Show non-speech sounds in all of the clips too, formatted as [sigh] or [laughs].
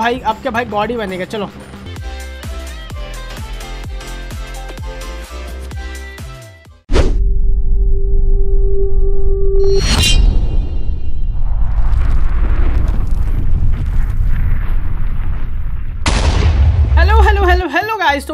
भाई आपके भाई गॉड ही बनेगा चलो।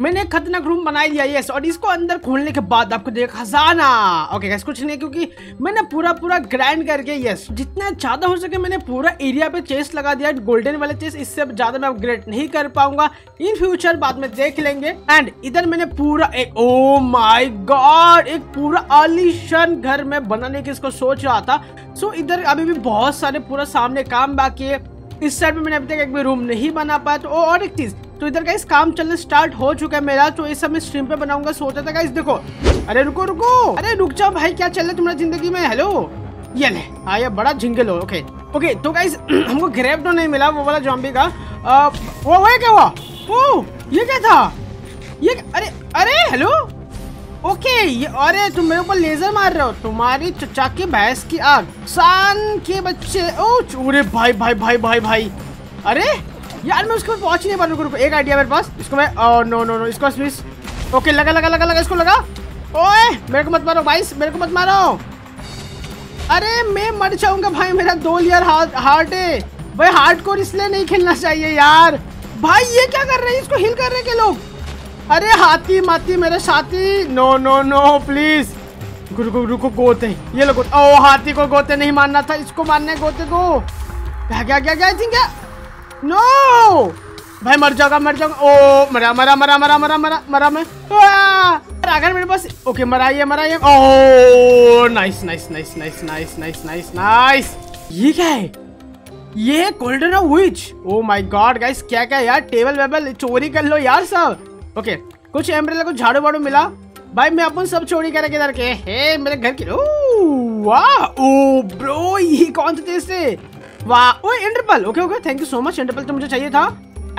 मैंने एक खतरनाक रूम बना लिया यस और इसको अंदर खोलने के बाद आपको देख खजाना ओके गैस कुछ नहीं, क्योंकि मैंने पूरा पूरा ग्राइंड करके यस जितना ज़्यादा हो सके मैंने पूरा एरिया पे चेस लगा दिया गोल्डन वाले चेस इससे ज़्यादा मैं अपग्रेड नहीं कर पाऊँगा। इन फ्यूचर बाद में देख लेंगे। एंड इधर मैंने पूरा एक ओ माय गॉड एक पूरा आलीशान घर में बनाने की इसको सोच रहा था। सो इधर अभी भी बहुत सारे पूरा सामने काम बाकी है। इस साइड में मैंने अभी तक एक भी रूम नहीं बना पाया। तो और एक चीज़ तो इधर का इस काम चलना स्टार्ट हो चुका है मेरा तो इस समय स्ट्रीम पे बनाऊँगा सोचा था गाइस देखो। अरे रुको रुको। अरे रुक जाओ भाई क्या चल रहा है तुम्हारी ज़िंदगी में? हेलो ये ले हाँ ये बड़ा झिंगल हो ओके ओके तो गाइस [clears throat] हमको ग्रेप तो नहीं मिला वो वाला जॉम्बी का। आ, वो वो क्या हुआ? ओ ये क्या था? ये अरे अरे हेलो ओके, ये अरे, तुम मेरे ऊपर लेजर मार रहे हो। तुम्हारी चचा की भैंस की आग। सान के बच्चे। ओ चूरे भाई भाई भाई भाई भाई। अरे, यार, मैं उसके ऊपर पहुँच नहीं पा रहा, रुको एक आइडिया मेरे पास। इसको मैं ओ नो नो नो इसको मिस ओके, लगा लगा लगा लगा, इसको लगा। ओए, मेरे को मत मारो, भाई, मेरे को मत मारो। अरे, मैं मर जाऊँगा, भाई, मेरा दो लियर हार्ट है। भाई हार्ट को इसलिए नहीं खेलना चाहिए यार। भाई, ये क्या कर रहे हैं? इसको हिल कर रहे हैं लोग? अरे हाथी माती मेरे साथी। नो नो नो प्लीज़ रुको रुको गोते ये लो गोते ओ, हाथी को गोते नहीं मारना था। इसको मारना है गोते को। क्या क्या क्या क्या थिंक नो भाई, मर जाऊँगा मर जाऊँगा ओ, मरा मरा मरा मरा मरा मरा मरा मैं। अगर मेरे पास ओके, मरा ये मरा ये। ओ nice nice nice nice nice nice nice nice ये क्या है? ये golden witch oh my god guys क्या क्या यार? टेबल वेबल चोरी कर लो यार सब। ओके, कुछ एम्ब्रेला कुछ झाड़ू वाड़ू मिला। भाई, मैं अपन सब चोरी करे किधर के? हे, मेरे घर के वाह ओ ब्रो, ये कौन से देश से वाह oh इंटरपल okay okay thank you so much इंटरपल तो मुझे चाहिए था।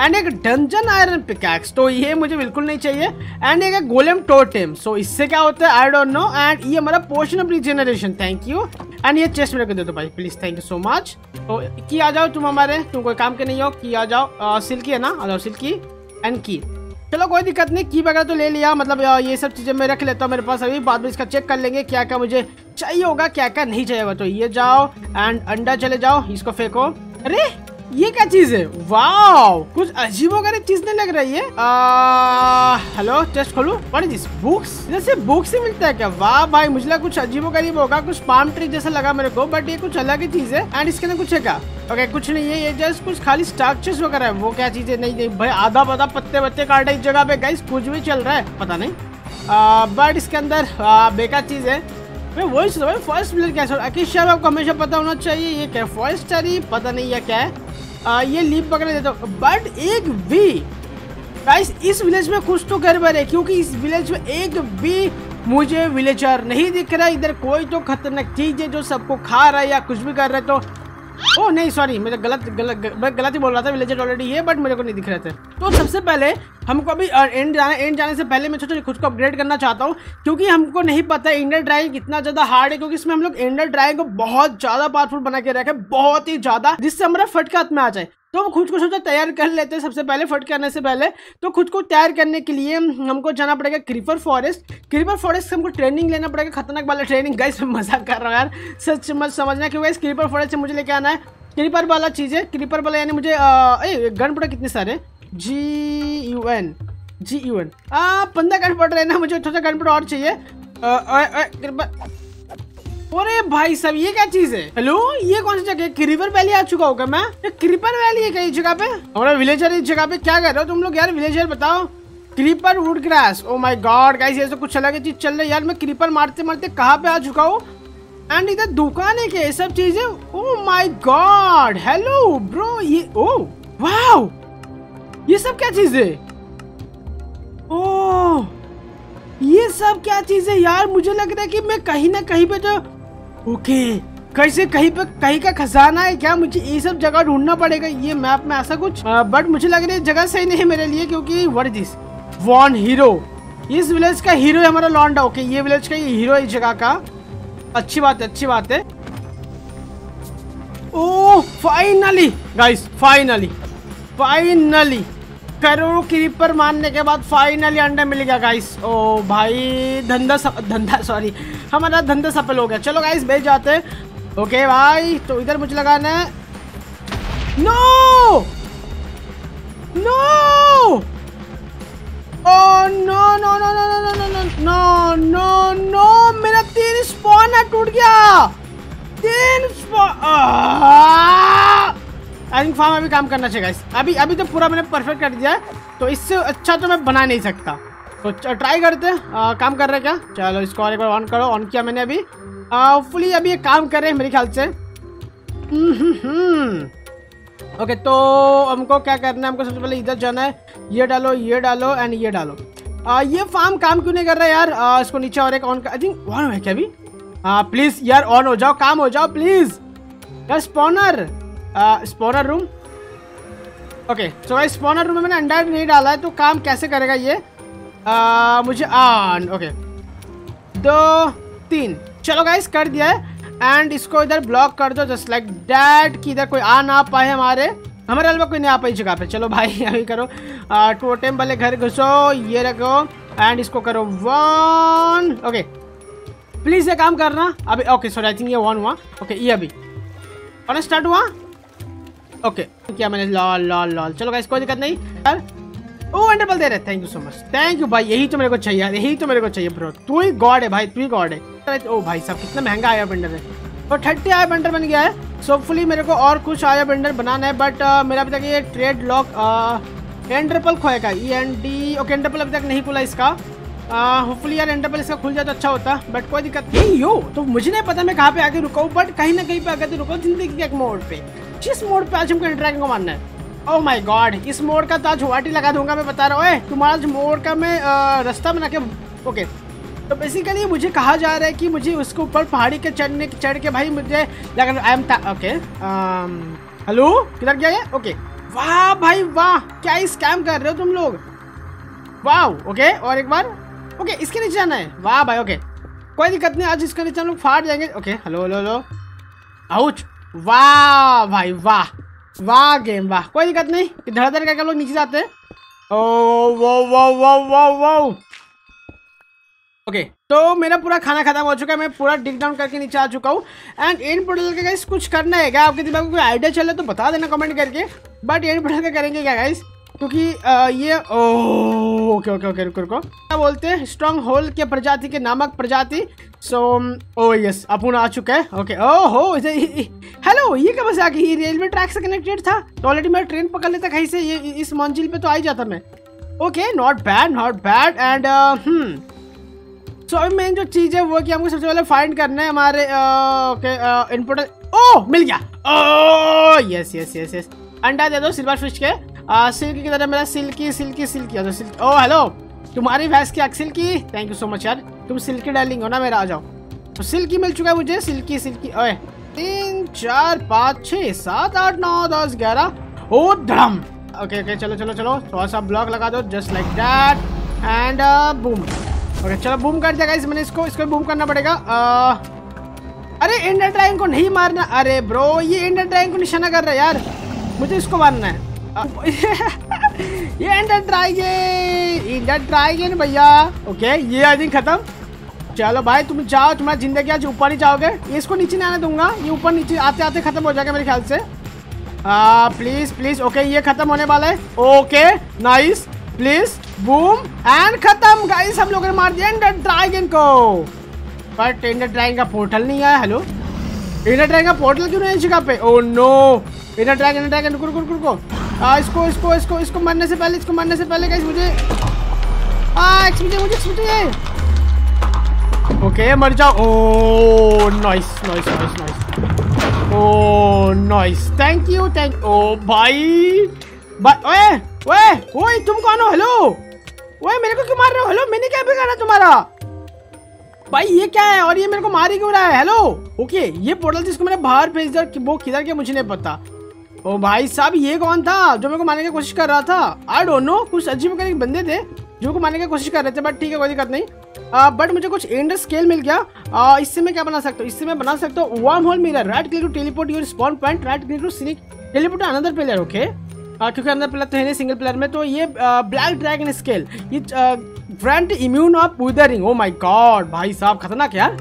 एंड एक डंजन आयरन पिकैक्स तो ये मुझे बिल्कुल नहीं चाहिए। एंड एक गोलेम टोटेम सो इससे क्या होता है? आई डोंट नो एंड ये हमारा portion of regeneration thank you and ये चेस्ट मेरे को दे दो भाई please thank you so much तो की आ जाओ तुम हमारे, तुम कोई काम के नहीं हो, की आ जाओ। सिल्की है ना? आ जाओ सिल्की एंड की चलो, कोई दिक्कत नहीं की वगैरह तो ले लिया मतलब ये सब चीज़ें मैं रख लेता हूँ मेरे पास अभी, बाद में इसका चेक कर लेंगे क्या क्या मुझे चाहिए होगा, क्या क्या नहीं चाहिए होगा। तो ये जाओ एंड अंडा चले जाओ, इसको फेंको। अरे! ये क्या चीज़ है? वाओ! कुछ अजीब वगैरह चीज़ नहीं लग रही है? हेलो टेस्ट खोलू? व्हाट बुक्स जैसे बुक्स ही मिलता है क्या? वाह भाई मुझे लगा कुछ अजीब गरीब होगा कुछ पाम ट्री जैसा लगा मेरे को बट ये कुछ अलग ही चीज़ है। एंड इसके अंदर कुछ है क्या? ओके okay, कुछ नहीं है ये जस्ट कुछ खाली स्ट्रक्चर्स वगैरह है। वो क्या चीज़ नहीं नहीं भाई आधा पता पत्ते पत्ते काटा इस जगह पे। गाइस कुछ भी चल रहा है पता नहीं। बट इसके अंदर बेकार चीज़ है। मैं वही रहा फ़र्स्ट प्लेयर क्या अकीश आपको हमेशा पता होना चाहिए ये क्या फ़र्स्ट ही पता नहीं है क्या है। आ, ये लीप पकड़ देता हूँ। बट एक भी गाइस इस विलेज में कुछ तो गड़बड़ है क्योंकि इस विलेज में एक भी मुझे विलेजर नहीं दिख रहा। इधर कोई तो खतरनाक चीज़ है जो सबको खा रहा है या कुछ भी कर रहा है तो ओ नहीं सॉरी मैं गलत गलत मैं गलत ही बोल रहा था विलेजर ऑलरेडी है बट मेरे को नहीं दिख रहे थे। तो सबसे पहले हमको अभी एंड जाना एंड जाने से पहले मैं सोचा, खुद को अपग्रेड करना चाहता हूँ, क्योंकि हमको नहीं पता इंडर ड्राइव कितना ज़्यादा हार्ड है, क्योंकि इसमें हम लोग इंडर ड्राइंग को बहुत ज़्यादा पावरफुल बना के रखे बहुत ही ज़्यादा, जिससे हमारा फटका हाथ में आ जाए। तो हम खुद को सोचा, तैयार कर लेते हैं सबसे पहले, फट करने से पहले। तो खुद को तैयार करने के लिए हमको जाना पड़ेगा क्रीपर फॉरेस्ट क्रीपर फॉरेस्ट से हमको ट्रेनिंग लेना पड़ेगा, खतरनाक वाला ट्रेनिंग गाइस मैं मज़ाक कर रहा हूँ यार, सच मत समझना, क्योंकि इस क्रीपर फॉरेस्ट से मुझे लेके आना है। क्रीपर वाला चीज़ है क्रीपर वाला यानी मुझे गन पड़ा कितने सारे? G U N G U N पंद्रह गन पड़ रहे हैं ना, मुझे थोड़ा गन पड़ और चाहिए। अरे भाई सब ये क्या चीज़ है? हेलो, ये कौन सी जगह क्रीपर वैली आ चुका होगा मैं। ये क्रीपर वैली है कहीं जगह पे? हमारा विलेजर इस जगह पे क्या कर रहे हो तुम लोग? यार विलेजर बताओ। Creeper wood grass oh my god guys तो कुछ अलग चीज़ चल रही है। यार मैं क्रीपर मारते मारते कहाँ पे आ चुका हूँ? एंड इधर दुकान है क्या? ये सब चीज़ें? Oh my god hello bro ये ओ वाओ ये सब क्या चीज़ है? ओ ये सब क्या चीज़ है यार? मुझे लग रहा है कि मैं कहीं ना कहीं पे तो ओके कैसे कहीं पे, कहीं का खजाना है क्या? मुझे ये सब जगह ढूंढना पड़ेगा, ये मैप में ऐसा कुछ? बट मुझे लग रहा है जगह सही नहीं है मेरे लिए क्योंकि दिस वॉन हीरो इस विलेज का हीरो है हमारा लॉन्डा ओके ये विलेज का ये हीरो है इस जगह का। अच्छी बात है, अच्छी बात है। ओ finally guys finally finally crore creeper मारने के बाद फाइनली अंडा मिल गया गाइस ओ भाई धंधा धंधा सॉरी हमारा धंधा सफल हो गया चलो गाइस भेज जाते ओके भाई तो इधर मुझे लगाना है no no oh no no no no no no no no no मेरा तीन स्पॉन टूट गया तीन स्पॉन आई थिंक फार्म अभी काम करना चाहिए अभी अभी तो पूरा मैंने परफेक्ट कर दिया है तो इससे अच्छा तो मैं बना नहीं सकता. तो ट्राई करते हैं. काम कर रहे क्या? चलो इसको और एक बार ऑन करो ऑन किया मैंने अभी. फुली अभी ये काम कर रहे हैं मेरे ख्याल से. ओके तो हमको क्या करना है? हमको सबसे पहले इधर जाना है. ये डालो ये डालो एंड ये डालो. आ, ये फार्म काम क्यों नहीं कर रहा यार? आ, इसको नीचे और एक ऑन कर आई थिंक ऑन है क्या अभी? हाँ प्लीज़ यार ऑन हो जाओ काम हो जाओ प्लीज़ यार spawner spawner room okay so भाई स्पॉनर रूम में मैंने अंडा नहीं डाला है तो काम कैसे करेगा ये? आ, मुझे आन ओके दो तीन. चलो गाइस कर दिया है. एंड इसको इधर ब्लॉक कर दो जस्ट लाइक डैट कि इधर कोई आ ना पाए हमारे. हमारे अल्वा कोई नहीं आ पाई जगह पे. चलो भाई [laughs] अभी करो. टोटेम वाले घर घुसो ये रखो. एंड इसको करो वन ओके प्लीज़ ये काम करना. अभी ओके सॉरी आई थिंक ये वन हुआ. ओके ये अभी. और स्टार्ट हुआ? ओके क्या मैंने लॉल लॉल लॉल। चलो गाइस कोई दिक्कत नहीं। यार ओ वंडरफुल दे रहे thank you so much thank you भाई। यही तो मेरे को चाहिए यार। यही तो मेरे को चाहिए ब्रो तू ही गॉड है भाई। तू ही गॉड है। ओ भाई साहब कितना महँगा आया बंडर है। तो थर्टी आया बंडर बन गया है। सो होपफुली मेरे को और कुछ आया बंडर बनाना है बट uh, मेरा अभी तक ये trade lock ender pearl खोएगा E N D okay ender pearl अभी तक नहीं खुला इसका। होपफुली uh, यार एंडरपल इसका खुल जाए तो अच्छा होता बट कोई दिक्कत नहीं। हो तो मुझे नहीं पता मैं कहाँ पे आके रुका हूँ बट कहीं ना कहीं पे आके तो रुका ज़िंदगी के एक मोड़ पे। जिस मोड पे आज हमको ड्रैगन को मारना है। ओह माय गॉड इस मोड का तो आज वाटी लगा दूँगा, मैं बता रहा हूँ। तुम्हारा मोड का मैं रास्ता बना के, ओके। तो बेसिकली मुझे कहा जा रहा है कि मुझे उसके ऊपर पहाड़ी के चढ़ने चढ़ के भाई मुझे आई एम ओके हेलो किधर गया ये? ओके वाह भाई वाह, क्या स्कैम कर रहे हो तुम लोग। वाह ओके और एक बार ओके इसके नीचे जाना है। वाह भाई ओके कोई दिक्कत नहीं, आज इसके नीचे हम लोग फाड़ जाएँगे। Okay hello hello hello ouch वाह भाई, वाह। वाह गेम वाह। कोई दिक्कत नहीं धड़ धड़ करके लोग नीचे जाते हैं। ओके तो मेरा पूरा खाना खत्म हो चुका है, मैं पूरा डिक डाउन करके नीचे आ चुका हूँ। एंड एन पोर्टल का गाइस कुछ करना है क्या? आपके दिमाग में कोई आइडिया चले तो बता देना कमेंट करके। बट एन पोर्टल का करेंगे क्या गाइस क्योंकि ये ओके ओके ओके, रुको रुको। क्या बोलते हैं? स्ट्रॉन्ग होल के प्रजाति के नामक प्रजाति। सो ओ यस अपुन आ चुका है। ओके ओ हो हेलो ये कब से आके ये रेलवे ट्रैक से कनेक्टेड था। तो ऑलरेडी मैं ट्रेन पकड़ लेता कहीं से। ये, इस मंजिल पे तो आ ही जाता मैं। Okay not bad not bad and so अभी मेन जो चीज़ है वो कि हमको सबसे पहले फाइंड करना है हमारे ओके इनपुट ओ मिल गया। Oh yes yes yes yes अंडा दे दो सिल्वर फ़िश के। सिल्की की तरह मेरा सिल्की सिल्की सिल्की। तो सिल्की। ओ हेलो तुम्हारी भैंस की silky. Thank you so much यार। तुम सिल्की डार्लिंग हो ना मेरा आ जाओ। तो सिल्की मिल चुका है मुझे सिल्की सिल्की। ओए तीन चार पाँच छः सात आठ नौ दस ग्यारह। ओ धड़म। ओके ओके चलो चलो चलो। थोड़ा सा ब्लॉक लगा दो just like that and boom okay चलो बूम कर दिया मैंने इसको। इसको बूम करना पड़ेगा। uh, अरे इंडर ड्राइंग को नहीं मारना। अरे ब्रो ये इंडर ड्राइंग को निशाना कर रहा है यार। मुझे इसको मारना है। [laughs] ये एंडर ड्रैगन एंडर ड्रैगन भैया। ओके ये आई थिंक खत्म। चलो भाई तुम जाओ तुम्हारी ज़िंदगी आज ऊपर ही जाओगे। इसको नीचे नहीं आने दूँगा। ये ऊपर नीचे आते आते खत्म हो जाएगा मेरे ख्याल से। आ, प्लीज़ प्लीज़ ओके ये खत्म होने वाला है। Okay nice please boom end खत्म। गाइस हम लोगों ने मार दिया एंडर ड्रैगन को। बट एंडर ड्रैगन का पोर्टल नहीं आया हेलो एंडर ड्रैगन का पोर्टल क्यों नहीं जगह पे? Oh no ender dragon dragon रुको रुको रुको। आ, इसको इसको इसको इसको मरने से पहले इसको मरने से पहले गाइस मुझे आ एक्सपीरियंस मुझे एक्सपीरियंस ओके मर जाओ। ओ nice nice nice nice oh nice thank you thank oh भाई। भाई ओए ओए ओए तुम कौन हो? हेलो ओए मेरे को क्यों मार रहे हो? हेलो मैंने क्या बिगाड़ा तुम्हारा? भाई ये क्या है? और ये मेरे को मार ही क्यों रहा है? हेलो ओके ये पोर्टल जिसको मैंने बाहर भेज दिया वो किधर के मुझे नहीं पता। ओ भाई साहब ये कौन था जो मेरे को मारने की कोशिश कर रहा था? आई डोंट नो कुछ अजीब करके बंदे थे जो को मारने की कोशिश कर रहे थे बट ठीक है कोई दिक्कत नहीं। बट मुझे कुछ एंड स्केल मिल गया। आ, इससे मैं क्या बना सकता हूँ? इससे मैं बना सकता हूँ wormhole mirror right click to teleport your spawn point right click to scenic teleport another player okay क्योंकि अंदर प्लेयर तो है नहीं सिंगल प्लेयर में तो ये ब्लैक ड्रैगन स्केल ये grant immune of withering oh my god भाई साहब खतरनाक यार।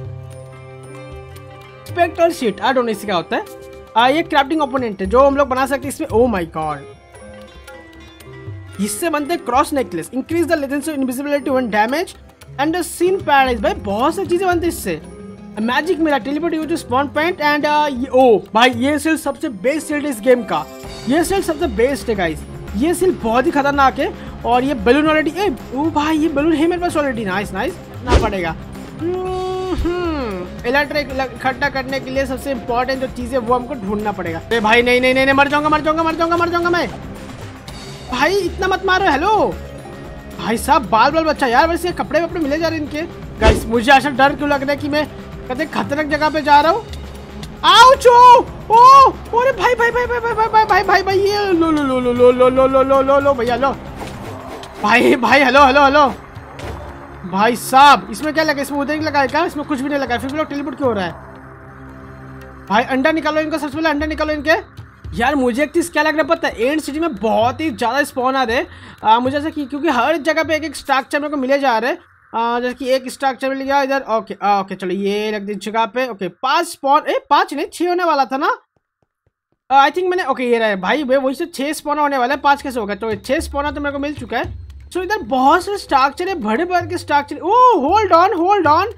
Spectre sheet I don't know इससे क्या होता है। आ, ये क्राफ्टिंग ओपोनेंट है जो हम लोग बना सकते हैं इसमें। ओ माय गॉड इससे बनते cross necklace increase the one damage and seen paradise भाई बहुत सारी चीज़ें बनती इससे। मैजिक मेरा teleport use spawn point and oh भाई ये सील सबसे बेस्ट सील्ड इस गेम का। ये सील सबसे बेस्ट है गाइस ये सील बहुत ही खतरनाक है और ये बलून ऑलरेडी ए ओ भाई ये बलून है मेरे पास ऑलरेडी नाइस नाइस ना पड़ेगा। इलेक्ट्रिक हम्म, इकट्ठा करने के लिए सबसे इम्पोर्टेंट जो चीज़ है वो हमको ढूंढना पड़ेगा अरे भाई नहीं नहीं नहीं मर जाऊँगा मर जाऊँगा मर जाऊँगा मर जाऊँगा मैं भाई इतना मत मारो हेलो भाई साहब बाल बाल बच्चा यार वैसे कपड़े वपड़े मिले जा रहे इनके गाइस मुझे ऐसा डर क्यों लग रहा है कि मैं कहते खतरनाक जगह पे जा रहा हूँ आउच ओ अरे भाई भाई भाई भाई भाई भाई भाई भाई भाई भाई ये लो लो लो लो लो लो लो लो लो लो भैया लो भाई भाई हेलो हेलो हेलो भाई साहब इसमें क्या लगा? इसमें उधर लगा है क्या? इसमें कुछ भी नहीं लगा फिर भी लोग टेलीपोर्ट क्यों हो रहा है? भाई अंडा निकालो इनका सबसे पहले अंडा निकालो इनके। यार मुझे एक चीज़ क्या लग रहा है पता है? एंड सिटी में बहुत ही ज़्यादा स्पॉन आ रहे हैं। मुझे ऐसा कि क्योंकि हर जगह पे एक एक स्ट्रक्चर मेरे को मिले जा रहे हैं। जैसे कि एक स्ट्रक्चर मिल गया इधर ओके आ, ओके चलो ये रख दी जगह पे ओके पाँच स्पॉन ए पाँच नहीं छः होने वाला था ना? आई थिंक मैंने ओके ये रहा भाई भाई वही से छः स्पॉन होने वाला है पाँच कैसे होगा तो छः स्पॉना तो मेरे को मिल चुका है। सो इधर बहुत से स्ट्रक्चर है बड़े बड़े के structure oh hold on hold on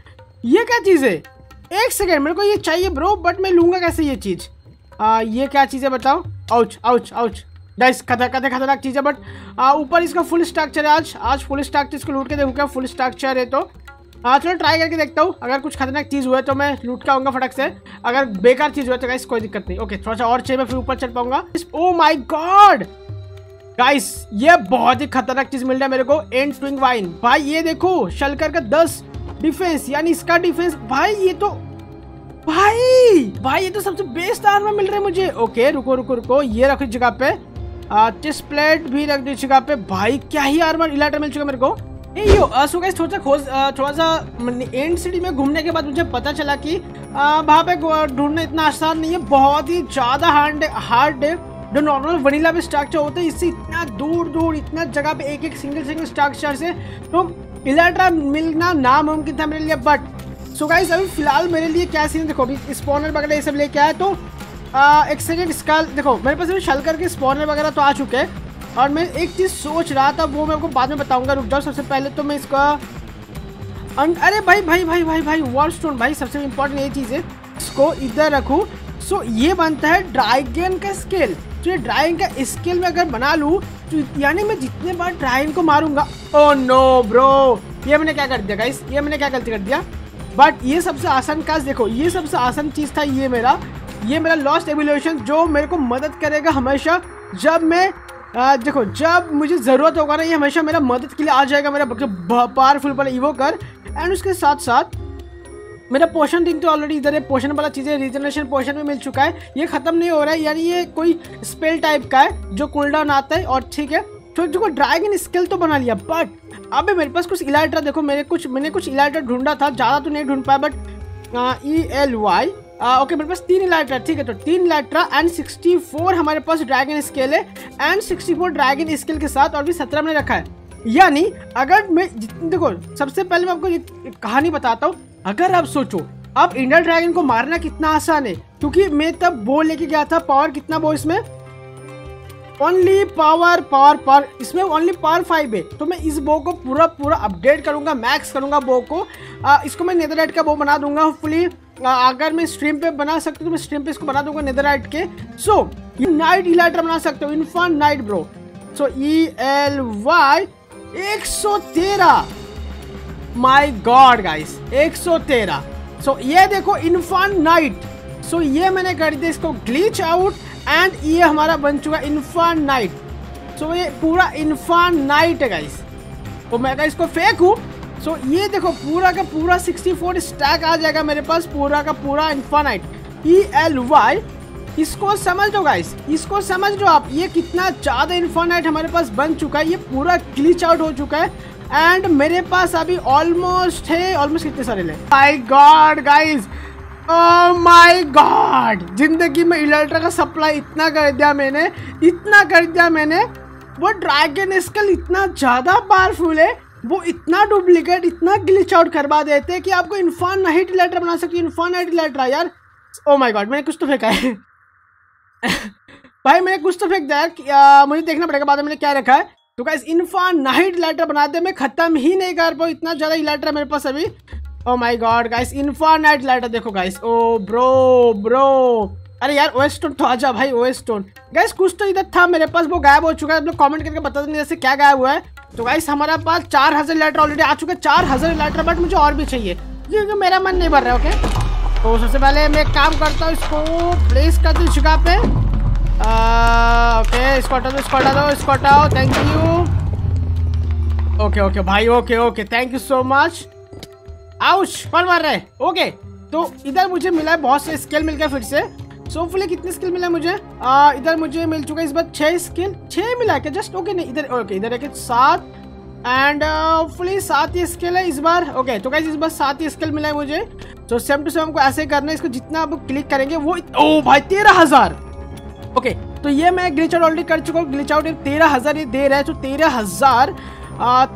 ये क्या चीज़ है? एक सेकेंड मेरे को ये चाहिए ब्रो बट मैं लूँगा कैसे ये चीज़? आ, ये क्या चीज़ है बताओ? आउच आउच आउच गाइस खतर खतर खतरनाक चीज़ है बट ऊपर इसका फुल स्ट्रक्चर है आज। आज फुल स्ट्रक्चर इसको लूट के देखूँगा फुल स्ट्रक्चर है तो। हाँ चलो ट्राई करके देखता हूँ। अगर कुछ खतरनाक चीज़ हुआ तो मैं लूट के आऊँगा फटक से। अगर बेकार चीज़ हुआ तो गाइस कोई दिक्कत नहीं। ओके थोड़ा सा और चाहिए मैं फिर ऊपर चल पाऊँगा। ओ माई गॉड गाइस ये बहुत ही खतरनाक चीज़ मिल रहा है मेरे को एंड स्विंग वाइन भाई, ये देखो, शलकर का दस डिफेंस यानी इसका डिफेंस भाई, ये तो भाई भाई, ये तो सबसे बेस्ट आर्मर मिल रहा है मुझे। ओके रुको रुको रुको, ये रखो जगह पे। चेस्ट प्लेट भी रख दी जगह पे। भाई, क्या ही आर्मर इलाटर मिल चुका मेरे को। यो थोड़ा सा थोड़ा सा एंड सिटी में घूमने के बाद मुझे पता चला कि वहाँ पे ढूंढना इतना आसान नहीं है। बहुत ही ज़्यादा हार्ड हार्ड है। जो नॉर्मल वनीला में स्ट्रक्चर होते हैं इससे इतना दूर दूर इतना जगह पे एक एक सिंगल सिंगल स्ट्रक्चर से तो इलाट्रा मिलना नामुमकिन था मेरे लिए बट सो गाइस अभी फ़िलहाल मेरे लिए क्या सीन देखो अभी स्पॉनर वगैरह ये सब लेके आया तो आ, एक सेकेंड इसका देखो मेरे पास अभी शलकर के स्पॉनर वगैरह तो आ चुके हैं और मैं एक चीज़ सोच रहा था वो मैं आपको बाद में बताऊँगा रुक जाओ सबसे पहले तो मैं इसका अरे भाई भाई भाई भाई भाई वॉल स्टोन भाई सबसे इम्पोर्टेंट ये चीज़ है इसको इधर रखूँ सो ये बनता है ड्राइगन का स्केल तो ये ड्राइंग का स्केल में अगर बना लूँ तो यानी मैं जितने बार ड्राइंग को मारूँगा ओ नो ब्रो ये मैंने क्या कर दिया गाइस ये मैंने क्या गलती कर दिया? बट ये सबसे आसान काज देखो ये सबसे आसान चीज़ था ये मेरा. ये मेरा लॉस्ट एवोल्यूशन जो मेरे को मदद करेगा हमेशा. जब मैं आ, देखो जब मुझे ज़रूरत होगा ना ये हमेशा मेरा मदद के लिए आ जाएगा मेरा पावरफुल वाला इवो कर एंड उसके साथ साथ मेरा पोषण दिन तो ऑलरेडी इधर है। पोषण वाला चीज़ें रिजनरेशन पोषण में मिल चुका है। ये ख़त्म नहीं हो रहा है। यानी ये कोई स्पेल टाइप का है, जो कूल डाउन आता है और ठीक है। तो देखो ड्रैगन स्किल तो बना लिया बट अबे मेरे पास कुछ इलाइट्रा देखो, मेरे कुछ, मैंने कुछ इलाइट्रा ढूंढा था, ज़्यादा तो नहीं ढूंढ पाया but E L Y okay मेरे पास तीन इलाइट्रा ठीक है तो तीन इलाइट्रा एंड सिक्सटी फोर हमारे पास ड्रैगन स्केल है and sixty four dragon scale के साथ और भी सत्रह मैंने रखा है। यानी, अगर मैं देखो, सबसे पहले मैं आपको एक कहानी बताता हूँ। अगर आप सोचो अब इंडियन ड्रैगन को मारना कितना आसान है क्योंकि मैं तब वो लेके गया था पावर कितना वो इसमें? ओनली पावर पावर पावर इसमें ओनली पावर फाइव है। तो मैं इस बो को पूरा पूरा अपडेट करूँगा मैक्स करूँगा बो को। आ, इसको मैं नेदरराइट का बो बना दूँगा होपफुली अगर मैं स्ट्रीम पे बना सकती हूँ तो मैं स्ट्रीम पे इसको बना दूँगा नेदरराइट के। सो ये नाइट इलाइटर बना सकते हो infinite bro so E L Y एक सौ तेरह। माई गॉड गाइस एक सौ सो ये देखो इन्फॉन नाइट सो ये मैंने कर दिया इसको ग्लीच आउट एंड ये हमारा बन चुका इन्फान नाइट सो so, ये पूरा इन्फान नाइट है गाइस तो मैं इसको फेंक हूँ सो so, ये देखो पूरा का पूरा 64 स्टैक आ जाएगा मेरे पास पूरा का पूरा इन्फानाइट ई एल वाई इसको समझ लो गाइस इसको समझ लो आप ये कितना ज़्यादा इन्फानाइट हमारे पास बन चुका है ये पूरा ग्लिच आउट हो चुका है. एंड मेरे पास अभी ऑलमोस्ट है ऑलमोस्ट कितने सारे my god guys my god ज़िंदगी में इलेक्ट्रा का सप्लाई इतना कर दिया मैंने, इतना कर दिया मैंने। वो ड्रैगन स्कल इतना ज़्यादा पावरफुल है, वो इतना डुप्लीकेट इतना ग्लिच आउट करवा देते हैं कि आपको इन्फान नाइट लेटर बना सकती इन्फान नाइट लेटर यार। ओ माय गॉड मैंने कुछ तो फेंका है। [laughs] भाई, मैंने कुछ तो फेंक दिया मुझे देखना पड़ेगा बाद में मैंने क्या रखा है। तो गाइस इन्फान नाइट लेटर बनाते मैं खत्म ही नहीं कर पाऊँ इतना ज़्यादा लेटर मेरे पास अभी। ओ my god guys infinite elytra देखो गाइस ओ ब्रो ब्रो अरे यार ओएस स्टोन तो आजा भाई ओएस स्टोन गाइस कुछ तो इधर था मेरे पास, वो गायब हो चुका है। आप लोग कमेंट करके बता देंगे जैसे क्या गायब हुआ है। तो गाइस हमारा पास चार हज़ार लेटर ऑलरेडी आ चुके हैं, चार हज़ार लेटर बट मुझे और भी चाहिए। क्योंकि मेरा मन नहीं भर रहा है ओके तो सबसे पहले मैं काम करता हूँ, इसको प्लेस कर दूँ जगह पे। ओके इसको हटा दो इसको हटा दो इसको हटाओ थैंक यू ओके ओके भाई okay okay thank you so much ouch कौन मार रहे ओके तो इधर मुझे मिला है बहुत से स्केल मिल गया फिर से. सो सोफुली कितने स्किल मिला मुझे? आ, इधर मुझे मिल चुका है इस बार छह स्किल छह मिला क्या? जस्ट ओके नहीं इधर ओके इधर है सात. एंड फुली सात ही स्किल है इस बार. ओके तो कैसे इस बार सात ही स्किल मिला है मुझे. तो सेम टू सेम को ऐसे करना है इसको जितना आप क्लिक करेंगे वो ओ भाई तेरह हज़ार. ओके तो ये मैं ग्लिच आउट ऑलरेडी कर चुका हूँ। ग्लिच आउट तेरह हज़ार ये दे रहा है तो तेरह हज़ार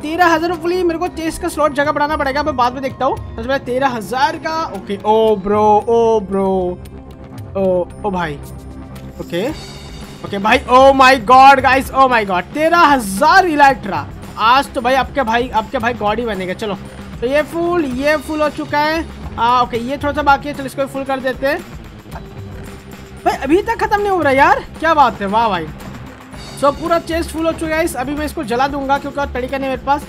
तेरह हज़ार फुली मेरे को चेस का स्लॉट जगह बढ़ाना पड़ेगा मैं बाद में देखता हूँ। पहले तेरह हज़ार का okay oh bro oh bro oh oh भाई ओके ओके भाई ओ my god guys oh my god तेरह हज़ार इलेक्ट्रा आज तो भाई आपके भाई आपके भाई गॉड ही बनेगा चलो। तो ये फुल ये फुल हो चुका है। आ, ओके ये थोड़ा सा बाकी है चलो इसको फुल कर देते हैं। भाई अभी तक खत्म नहीं हो रहा यार। क्या बात है वाह भाई। सो so, पूरा चेस्ट फुल हो चुका है इस। अभी मैं इसको जला दूँगा क्योंकि और तरीका नहीं मेरे पास।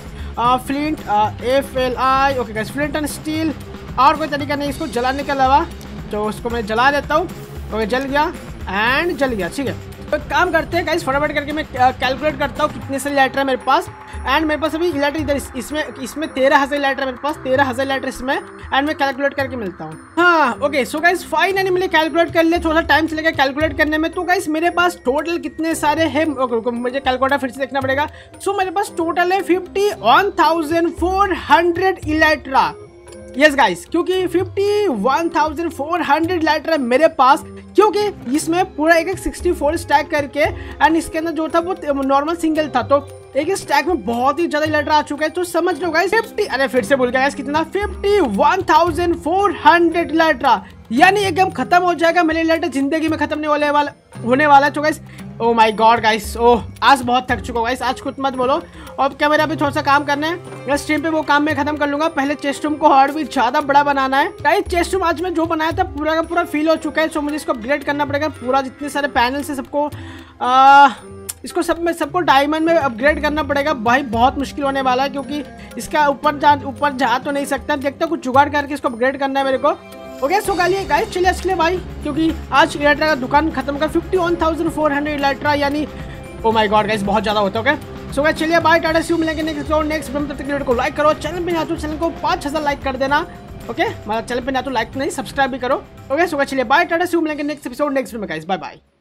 Flint F L I okay flint and steel और कोई तरीका नहीं इसको जलाने के अलावा। तो उसको मैं जला देता हूँ। ओके जल गया एंड जल गया ठीक है। तो काम करते हैं गाइस फटाफट करके मैं कैलकुलेट करता हूँ कितने सारे लेटर है मेरे पास। एंड मेरे पास अभी लेटर इधर इसमें इसमें तेरह हज़ार लेटर मेरे पास तेरह हज़ार लेटर इसमें। एंड मैं कैलकुलेट करके मिलता हूँ। हाँ ओके सो गाइस फाइनली मैंने कैलकुलेट कर लिया थोड़ा टाइम चलेगा कैलकुलेट करने में। तो गाइस मेरे पास टोटल कितने सारे हैं? मुझे कैलकुलेटर फिर से देखना पड़ेगा। सो so, मेरे पास टोटल है fifty one thousand four hundred elytra yes guys क्योंकि fifty one thousand four hundred elytra मेरे पास। क्योंकि इसमें पूरा एक एक सिक्सटी फोर स्टैक करके एंड इसके अंदर जो था वो नॉर्मल सिंगल था। तो एक स्टैक में बहुत ही ज़्यादा लेटर आ चुका है। तो समझ लो गाइस फिफ्टी अरे फिर से बोल गया कितना? Fifty one thousand four hundred elytra यानी एक गेम खत्म हो जाएगा मेरे लेटर ज़िंदगी में खत्म नहीं होने वाला होने वाला है। तो guys oh my God guys oh आज बहुत थक चुका गाइस आज खुद मत बोलो। अब क्या मेरा अभी थोड़ा सा काम करना है? मैं स्ट्रीम पे वो काम मैं खत्म कर लूँगा। पहले चेस्ट रूम को और भी ज़्यादा बड़ा बनाना है। गाइस चेस्ट रूम आज मैं जो बनाया था, पूरा का पूरा फील हो चुका है सो मुझे इसको अपग्रेड करना पड़ेगा। पूरा जितने सारे पैनल से सबको इसको सब में, सबको डायमंड में अपग्रेड करना पड़ेगा। भाई, बहुत मुश्किल होने वाला है, क्योंकि इसका ऊपर जा ऊपर जा तो नहीं सकता। देखते कुछ जुगाड़ करके इसको अपग्रेड करना है मेरे को। ओके सो गाली गाइस चलिए इसलिए भाई, क्योंकि आज इलेक्ट्रा का दुकान खत्म कर fifty one thousand four hundred elytra यानी ओ माय गॉड गाइस बहुत ज़्यादा होता है ओके सो गाइस चलिए बाय टाटा सी मिलेंगे नेक्स्ट नेक्स्ट तक वीडियो को लाइक करो, चैनल पर ना तो चैनल को पाँच हज़ार लाइक कर देना ओके मतलब चैनल पर ना तो लाइक नहीं सब्सक्राइब भी करो ओके सो गाइस चलिए बाय टाटा सी मिलेंगे नेक्स्ट एपिसोड नेक्स्ट में गाइस बाय बाय